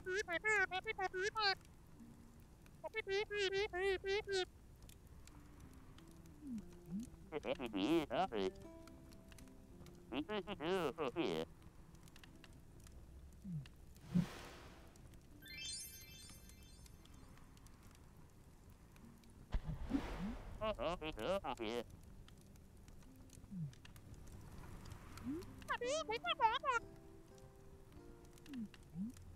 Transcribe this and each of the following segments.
Mm-hmm.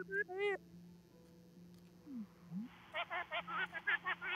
Ha ha ha ha ha ha!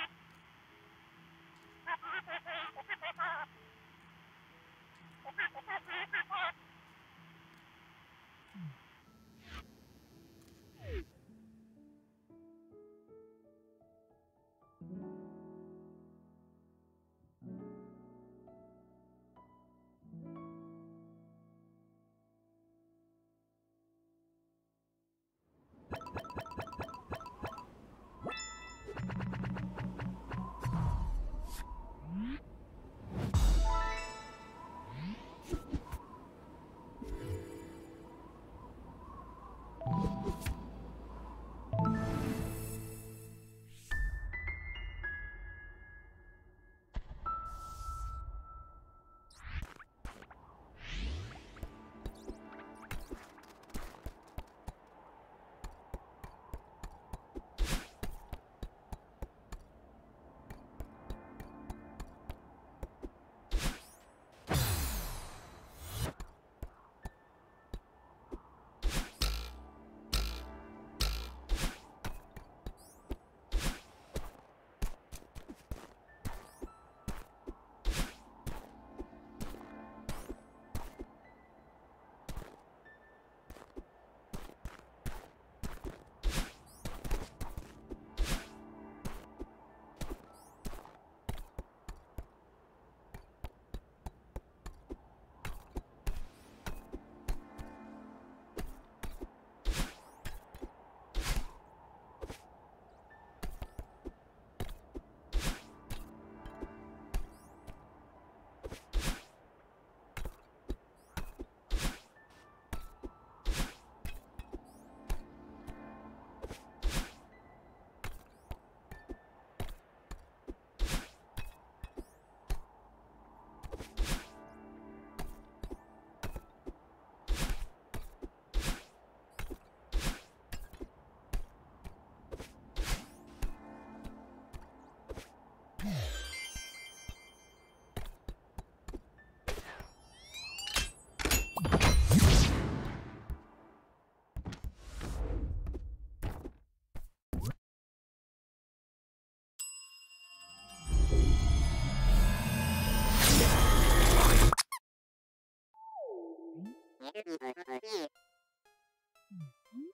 うん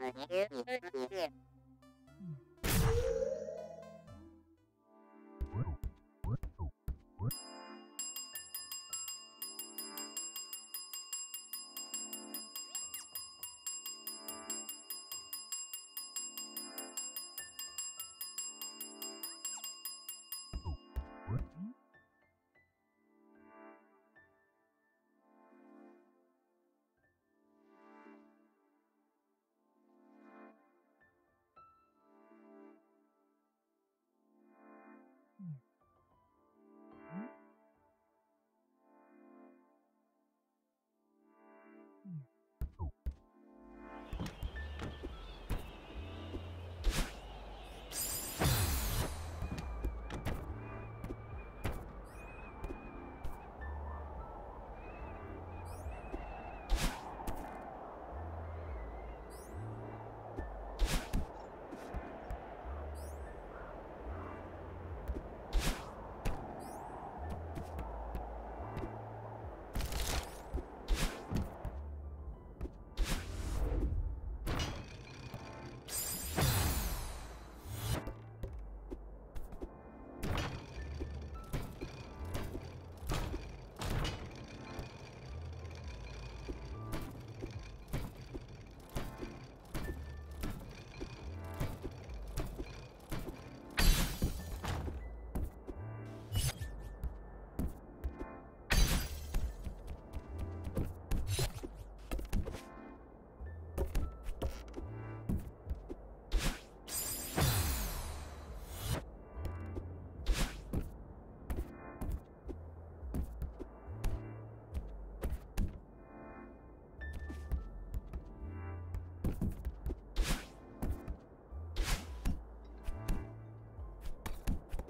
Yeah.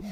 Yeah.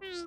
Bye. Mm.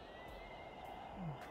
Oh.